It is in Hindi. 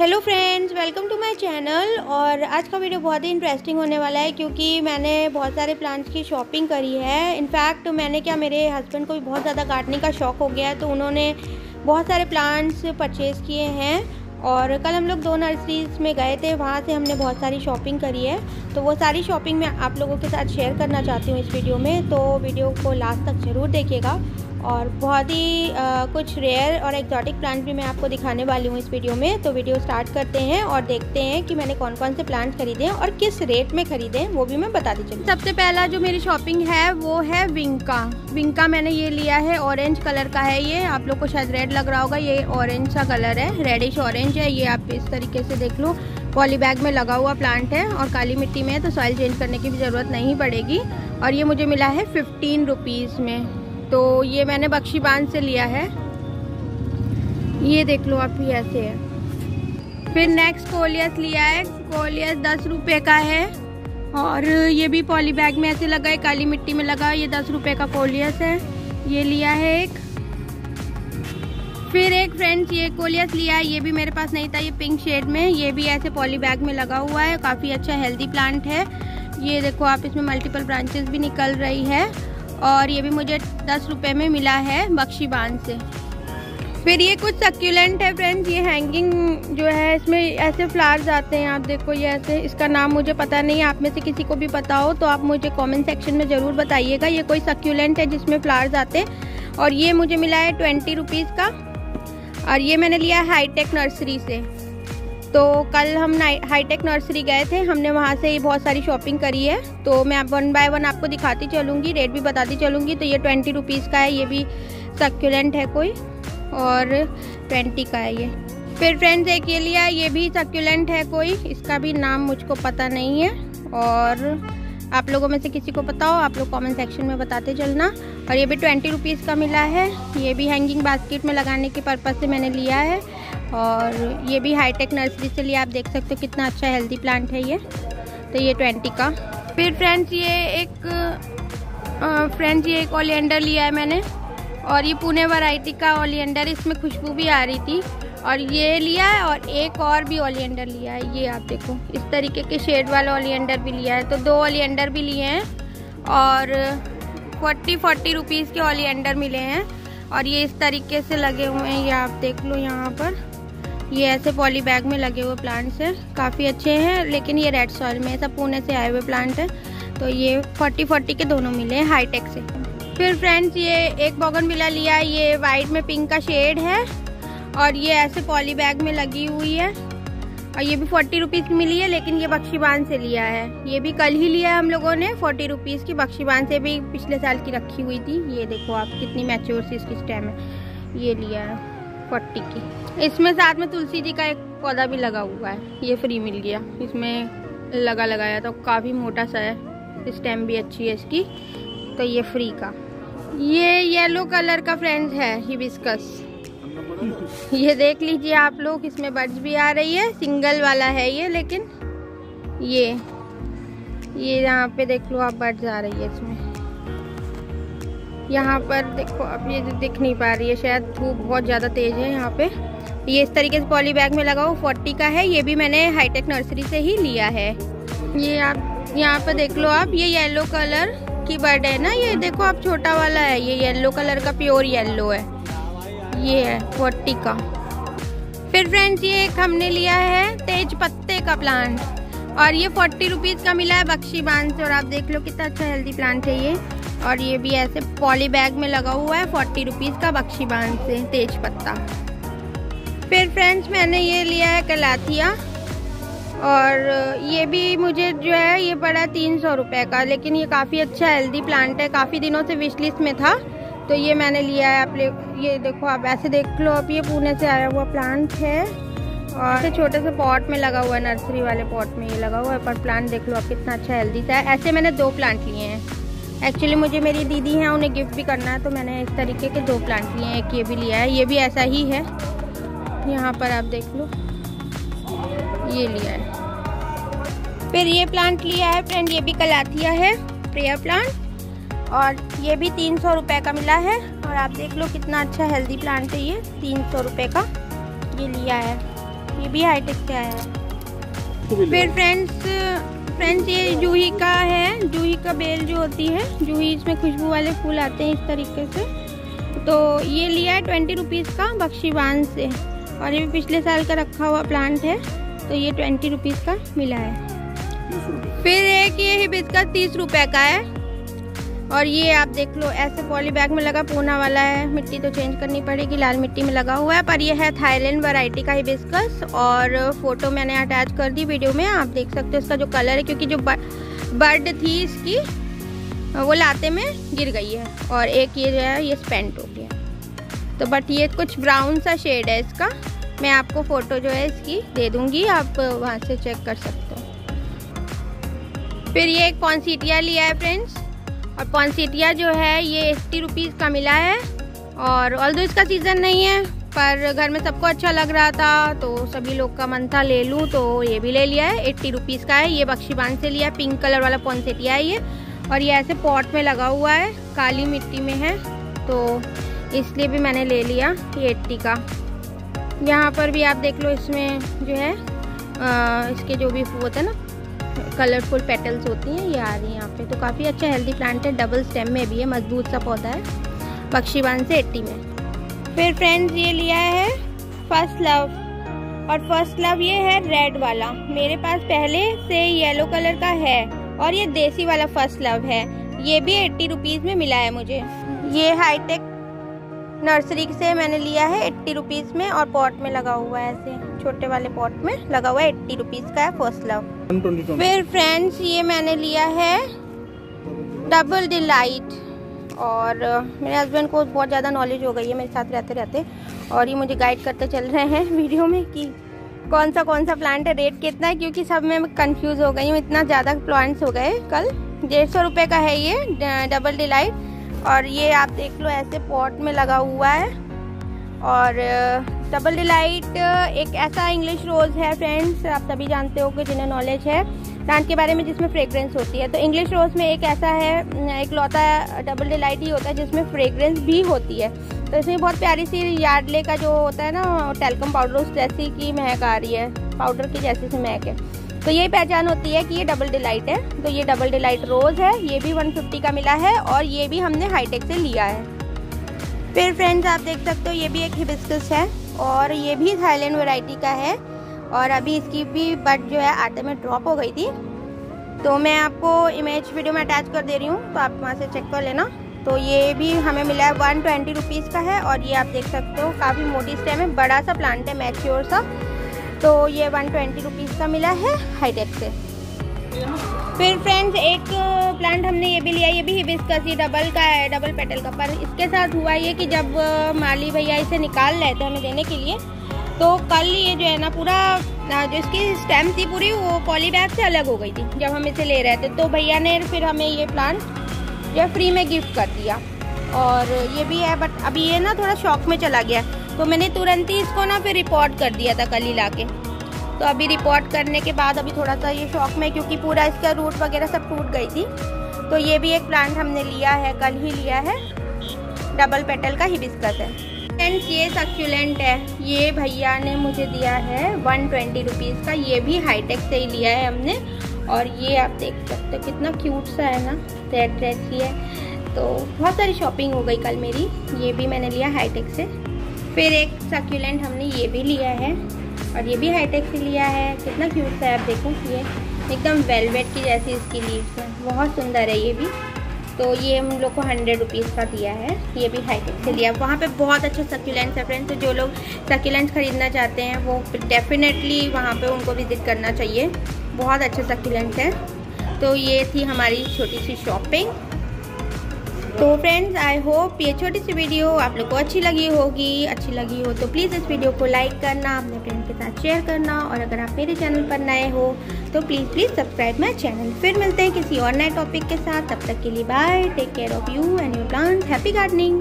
Hello friends welcome to my channel और आज का वीडियो बहुत ही इंटरेस्टिंग होने वाला है क्योंकि मैंने बहुत सारे प्लांट्स की शॉपिंग करी है। इनफैक्ट मैंने क्या मेरे हस्बैंड को भी बहुत ज़्यादा गार्डनिंग का शौक़ हो गया है तो उन्होंने बहुत सारे प्लांट्स परचेज़ किए हैं और कल हम लोग दो नर्सरीज में गए थे, वहाँ से हमने बहुत सारी शॉपिंग करी है। तो वो सारी शॉपिंग मैं आप लोगों के साथ शेयर करना चाहती हूँ इस वीडियो में तो वीडियो को लास्ट तक ज़रूर देखिएगा। और बहुत ही आ, कुछ रेयर और एक्जॉटिक प्लांट भी मैं आपको दिखाने वाली हूँ इस वीडियो में। तो वीडियो स्टार्ट करते हैं और देखते हैं कि मैंने कौन कौन से प्लांट खरीदे हैं और किस रेट में खरीदे हैं वो भी मैं बता दीजिए सबसे पहला जो मेरी शॉपिंग है वो है विंका विंका मैंने ये लिया है ऑरेंज कलर का है ये। आप लोग को शायद रेड लग रहा होगा ये ऑरेंज सा कलर है रेडिश ऑरेंज है ये आप इस तरीके से देख लो। पॉली बैग में लगा हुआ प्लांट है और काली मिट्टी में है तो सॉइल चेंज करने की भी ज़रूरत नहीं पड़ेगी। और ये मुझे मिला है फिफ्टीन रुपीज़ में। तो ये मैंने बख्शी बाँध से लिया है। ये देख लो आप भी ऐसे है। फिर नेक्स्ट कोलियस लिया है। कोलियस दस रुपये का है। और ये भी पॉली बैग में ऐसे लगा है, काली मिट्टी में लगा ये दस रुपये का कोलियस है। ये लिया है एक। फिर एक फ्रेंड्स ये कोलियस लिया है। ये भी मेरे पास नहीं था, ये पिंक शेड में। ये भी ऐसे पॉली बैग में लगा हुआ है। काफ़ी अच्छा हेल्दी प्लांट है। ये देखो आप, इसमें मल्टीपल ब्रांचेस भी निकल रही है। और ये भी मुझे दस रुपये में मिला है बख्शी बाँध से। फिर ये कुछ सक्यूलेंट है फ्रेंड्स ये हैंगिंग जो है, इसमें ऐसे फ्लावर्स आते हैं, आप देखो ये ऐसे, इसका नाम मुझे पता नहीं, आप में से किसी को भी पता हो तो आप मुझे कमेंट सेक्शन में ज़रूर बताइएगा। ये कोई सक्यूलेंट है जिसमें फ्लावर्स आते हैं, और ये मुझे मिला है ट्वेंटी रुपीज़ का, और ये मैंने लिया हाईटेक नर्सरी से। तो कल हम हाईटेक नर्सरी गए थे, हमने वहाँ से बहुत सारी शॉपिंग करी है। तो मैं वन बाय वन आपको दिखाती चलूँगी रेट भी बताती चलूँगी। तो ये ट्वेंटी रुपीज़ का है, ये भी सक्यूलेंट है कोई, और ट्वेंटी का है ये। फिर फ्रेंड्स एक ये लिया, ये भी सक्यूलेंट है कोई, इसका भी नाम मुझको पता नहीं है। और आप लोगों में से किसी को पता हो, आप लोग कमेंट सेक्शन में बताते चलना। और ये भी ट्वेंटी रुपीज़ का मिला है, ये भी हैंगिंग बास्केट में लगाने के पर्पज़ से मैंने लिया है। और ये भी हाईटेक नर्सरी से लिए आप देख सकते हो कितना अच्छा हेल्दी प्लांट है ये। तो ये ट्वेंटी का। फिर फ्रेंड्स ये एक फ्रेंड्स ये एक ओलियंडर लिया है मैंने। और ये पुणे वैरायटी का ओलियंडर इसमें खुशबू भी आ रही थी। और ये लिया है और एक और भी ओलियंडर लिया है। ये आप देखो, इस तरीके के शेड वाला ओलियंडर भी लिया है। तो दो ओलियंडर भी लिए हैं और फोर्टी फोर्टी रुपीज़ के ओलियंडर मिले हैं। और ये इस तरीके से लगे हुए हैं। ये आप देख लो यहाँ पर। ये ऐसे पॉली बैग में लगे हुए प्लांट्स हैं। काफ़ी अच्छे हैं, लेकिन ये रेड सॉइल में सब पुणे से आए हुए प्लांट हैं। तो ये फोर्टी फोर्टी के दोनों मिले हैं, हाईटेक से। फिर फ्रेंड्स, ये एक बॉगन मिला लिया, ये वाइट में पिंक का शेड है, और ये ऐसे पॉली बैग में लगी हुई है। और ये भी फोर्टी रुपीज़ की मिली है, लेकिन ये बख्शीबान से लिया है। ये भी कल ही लिया है हम लोगों ने, फोर्टी रुपीज़ की बख्शीबान से भी पिछले साल की रखी हुई थी। ये देखो आप कितनी मैच्योर सी इसकी स्टेम है। ये लिया है। फोर्टी की। इसमें साथ में तुलसी जी का एक पौधा भी लगा हुआ है। ये फ्री मिल गया। इसमें लगा लगाया तो काफ़ी मोटा सा है। स्टेम भी अच्छी है इसकी। तो ये फ्री का। ये येलो कलर का फ्रेंड्स है हिबिस्कस ये देख लीजिए आप लोग, इसमें बर्ड्स भी आ रही है। सिंगल वाला है ये, लेकिन ये ये यहाँ पे देख लो आप बर्ड्स आ रही है इसमें। यहाँ पर देखो, अब ये दिख नहीं पा रही है, शायद धूप बहुत ज़्यादा तेज़ है यहाँ पे। ये इस तरीके से पॉली बैग में लगा हुआ फोर्टी का है, ये भी मैंने हाईटेक नर्सरी से ही लिया है। ये आप यहाँ पर देख लो आप, ये येलो कलर की बर्ड है ना, ये देखो आप छोटा वाला है, ये येलो कलर का प्योर येलो है। ये है फोर्टी का। फिर फ्रेंड्स, ये एक हमने लिया है तेज पत्ते का प्लांट। और ये फोर्टी रुपीज़ का मिला है बख्शी बाँध से और आप देख लो कितना अच्छा हेल्दी प्लांट है ये। और ये भी ऐसे पॉली बैग में लगा हुआ है, फोर्टी रुपीज़ का बख्शी बाँध से, तेज पत्ता। फिर फ्रेंड्स, मैंने ये लिया है कलाथिया। और ये भी मुझे जो है, ये पड़ा तीन सौ रुपये का, लेकिन ये काफ़ी अच्छा हेल्दी प्लांट है। काफ़ी दिनों से विश लिस्ट में था तो ये मैंने लिया है। आप ये देखो आप, ऐसे देख लो आप, ये पुणे से आया हुआ प्लांट है। और ऐसे छोटे से पॉट में लगा हुआ है नर्सरी वाले पॉट में ये लगा हुआ है, पर प्लांट देख लो आप, कितना अच्छा हेल्दी सा है। ऐसे मैंने दो प्लांट लिए हैं। एक्चुअली मुझे मेरी दीदी हैं उन्हें गिफ्ट भी करना है तो मैंने इस तरीके के दो प्लांट लिए हैं एक ये भी लिया है ये भी ऐसा ही है। यहाँ पर आप देख लो ये लिया है। फिर ये प्लांट लिया है फ्रेंड ये भी कलाथिया है प्रेयर प्लांट और ये भी तीन सौ रुपये का मिला है और आप देख लो कितना अच्छा हेल्दी प्लांट है ये तीन सौ रुपये का ये लिया है। ये भी हाईटेक से आया है। फिर फ्रेंड्स फ्रेंड्स ये जूही का है जूही का बेल जो होती है जूही इसमें खुशबू वाले फूल आते हैं इस तरीके से। तो ये लिया है ट्वेंटी रुपीज़ का बख्शीवान से और ये भी पिछले साल का रखा हुआ प्लांट है तो ये ट्वेंटी रुपीज़ का मिला है। फिर एक ये हिबिस्कस तीस रुपए का है और ये आप देख लो, ऐसे पॉली बैग में लगा, पूना वाला है। मिट्टी तो चेंज करनी पड़ेगी, लाल मिट्टी में लगा हुआ है। पर ये है थाईलैंड वैरायटी का हिबिस्कस और फ़ोटो मैंने अटैच कर दी वीडियो में, आप देख सकते हो इसका जो कलर है, क्योंकि जो बर्ड थी इसकी, वो लाते में गिर गई है। और एक ये जो है, ये स्पेंट हो गया। तो बट ये कुछ ब्राउन सा शेड है इसका। मैं आपको फ़ोटो जो है इसकी दे दूँगी, आप वहाँ से चेक कर सकते हो। फिर ये एक पॉन्सीटिया लिया है फ्रेंड्स और पॉन्सीटिया जो है ये एट्टी रुपीज़ का मिला है। और ऑल इसका सीज़न नहीं है पर घर में सबको अच्छा लग रहा था तो सभी लोग का मन था ले लूँ तो ये भी ले लिया है। एट्टी रुपीज़ का है। ये बख्शीबान से लिया पिंक कलर वाला पॉन्सेटिया है ये। और ये ऐसे पॉट में लगा हुआ है। काली मिट्टी में है। तो इसलिए भी मैंने ले लिया ये एट्टी का। यहाँ पर भी आप देख लो इसमें जो है आ, इसके जो भी होते हैं ना कलरफुल पेटल्स होती हैं, ये आ रही हैं यहाँ पे। तो काफ़ी अच्छा हेल्दी प्लांट है डबल स्टेम में भी है, मज़बूत सा पौधा है बख्शीबान से एट्टी में। फिर फ्रेंड्स ये लिया है फ़र्स्ट लव और फ़र्स्ट लव ये है रेड वाला। मेरे पास पहले से येलो कलर का है और ये देसी वाला फ़र्स्ट लव है। ये भी एट्टी रुपीज़ में मिला है मुझे। ये हाईटेक नर्सरी से मैंने लिया है एट्टी रुपीज़ में और पॉट में लगा हुआ है ऐसे। छोटे वाले पॉट में लगा हुआ है एट्टी रुपीज़ का है फ़र्स्ट लव। फिर फ्रेंड्स, ये मैंने लिया है डबल डिलाइट। और मेरे हस्बैंड को बहुत ज़्यादा नॉलेज हो गई है मेरे साथ रहते रहते और ये मुझे गाइड करते चल रहे हैं वीडियो में कि कौन सा कौन सा प्लांट है रेट कितना है, क्योंकि सब में कंफ्यूज हो गई हूँ, इतना ज़्यादा प्लांट्स हो गए कल। डेढ़ सौ रुपये का है ये डबल डिलाइट और ये आप देख लो, ऐसे पॉट में लगा हुआ है। और डबल डिलाइट एक ऐसा इंग्लिश रोज़ है फ्रेंड्स आप सभी जानते हो कि जिन्हें नॉलेज है। प्लांट के बारे में जिसमें फ्रेगरेंस होती है। तो इंग्लिश रोज़ में एक ऐसा है, एक लौता डबल डिलाइट ही होता है, जिसमें फ्रेगरेंस भी होती है। तो इसमें बहुत प्यारी सी यार्डले का जो होता है ना टेलकम पाउडर उस जैसी की महक आ रही है पाउडर की जैसी सी महक है। तो ये पहचान होती है कि ये डबल डिलाइट है। तो ये डबल डिलाइट रोज़ है, ये भी 150 का मिला है और ये भी हमने हाईटेक से लिया है। फिर फ्रेंड्स आप देख सकते हो, ये भी एक हिबिस्कस है और ये भी थाईलैंड वैरायटी का है और अभी इसकी भी बट जो है आटे में ड्रॉप हो गई थी। तो मैं आपको इमेज वीडियो में अटैच कर दे रही हूँ तो आप वहाँ से चेक कर लेना। तो ये भी हमें मिला है वन ट्वेंटी रुपीज़ का है और ये आप देख सकते हो, काफ़ी मोटी स्टेम है, बड़ा सा प्लांट है मैच्योर सा। तो ये वन ट्वेंटी रुपीज़ का मिला है हाईटेक से। फिर फ्रेंड्स एक प्लांट हमने ये भी लिया, ये भी हिबिस्कस ये डबल का है डबल पेटल का। पर इसके साथ हुआ ये कि जब माली भैया इसे निकाल रहे थे हमें देने के लिए तो कल ये जो है ना पूरा जो इसकी स्टेम थी पूरी, वो पॉली बैग से अलग हो गई थी, जब हम इसे ले रहे थे। तो भैया ने फिर हमें ये प्लांट जो फ्री में गिफ्ट कर दिया। और ये भी है बट अभी ये ना थोड़ा शौक में चला गया तो मैंने तुरंत ही इसको ना फिर रिपोर्ट कर दिया था कल ही ला के तो अभी रिपोर्ट करने के बाद अभी थोड़ा सा ये शौक में क्योंकि पूरा इसका रूट वगैरह सब टूट गई थी। तो ये भी एक प्लांट हमने लिया है, कल ही लिया है। डबल पेटल का ही हिबिस्कस है। फ्रेंड्स ये सक्यूलेंट है। ये भैया ने मुझे दिया है वन ट्वेंटी रुपीज़ का। ये भी हाईटेक से ही लिया है हमने। और ये आप देख सकते हो कितना क्यूट सा है ना। रेड रेड ही है। तो बहुत सारी शॉपिंग हो गई कल मेरी। ये भी मैंने लिया हाईटेक से। फिर एक सक्यूलेंट हमने ये भी लिया है और ये भी हाईटेक से लिया है। कितना क्यूट सा है, आप देखो ये। एकदम वेलवेट की जैसी इसकी लीव्स है। बहुत सुंदर है ये भी। तो ये हम लोग को हंड्रेड रुपीज़ का दिया है। ये भी हाईटेक से लिया। वहाँ पे बहुत अच्छे सक्यूलेंट्स है फ्रेंड्स तो जो लोग सक्यूलेंट्स खरीदना चाहते हैं, वो डेफिनेटली वहाँ पे उनको विज़िट करना चाहिए। बहुत अच्छे सक्यूलेंट्स हैं। तो ये थी हमारी छोटी सी शॉपिंग तो फ्रेंड्स आई होप ये छोटी सी वीडियो आप लोग को अच्छी लगी होगी। अच्छी लगी हो तो प्लीज़ इस वीडियो को लाइक करना, अपने फ्रेंड के साथ शेयर करना और अगर आप मेरे चैनल पर नए हो तो please please subscribe my channel फिर मिलते हैं किसी और नए टॉपिक के साथ। तब तक के लिए bye take care of you and you plant happy gardening